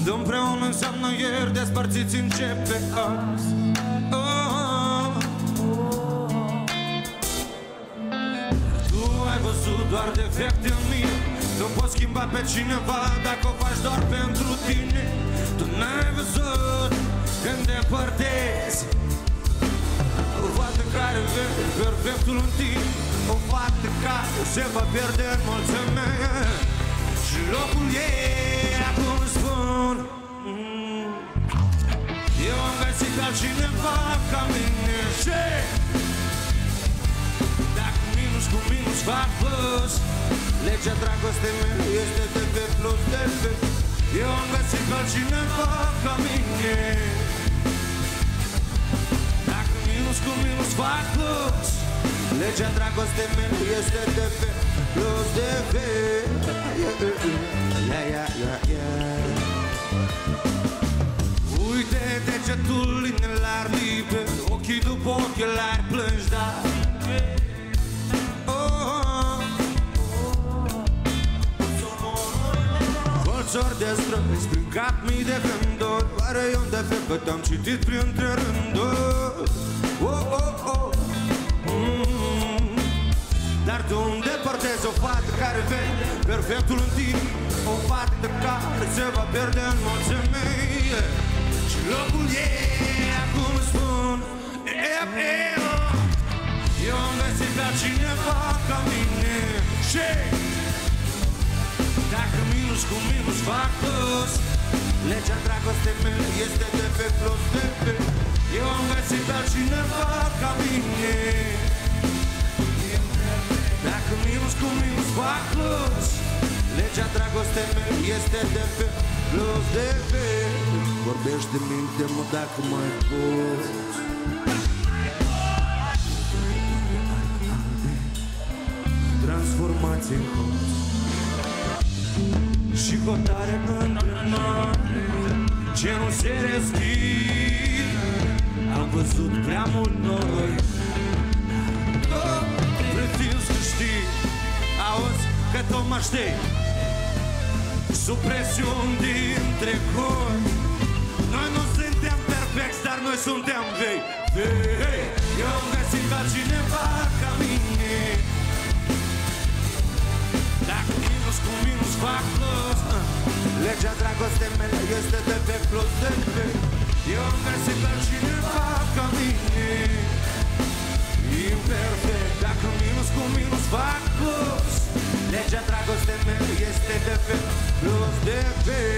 azi Când împreună înseamnă ieri Despărțiți începe azi. Oh, Tu ai văzut doar defecte în mine. Nu poți schimba pe cineva Dacă o faci doar pentru tine. Tu n-ai văzut când depărtezi O fată care vede perfectul în tine. O fată care se va pierde în mulțime. Și locul ei acum spun mm, Eu am găsit altcineva ca mine Și dacă minus cu minus fac plus Legea dragostei mele este DV plus DV Eu am găsit altcineva ca mine. Dacă minus cu minus fac plus Legea dragostei mele este DV plus DV Yeah, yeah, yeah, yeah Ochii după ochelari plângi, dar oh, Colțuri de străzi prin cap mii de gânduri. Oare e un defect că te-am citit printre rânduri. Oh, oh, oh. Mm. Dar tu îndepărtezi o fată care vede perfectul în tine. O fată care se va pierde în mulțime. Și locul ei cineva ca mine? Și dacă minus cu minus fac plus Legea dragostei mele este de pe plus de pe. Eu am găsit pe cineva ca mine. Dacă minus cu minus fac plus Legea dragostei mele este de pe plus de pe. Vorbești de minte, mă, dacă mai poți Transformați în hoț Și hotare între noi Ce nu se reschid Am văzut prea mult noi. Oh, Pretinzi că știi Auzi că tot mă știi. Sub presiuni din trecut Noi nu suntem perfecti, dar noi suntem vei. Vei, eu am găsit altcineva Legea dragostei mele este de pe plus de pe Eu am găsit pe cineva ca mine. Imperfect Dacă minus cu minus fac plus. Legea dragostei mele este de pe plus de pe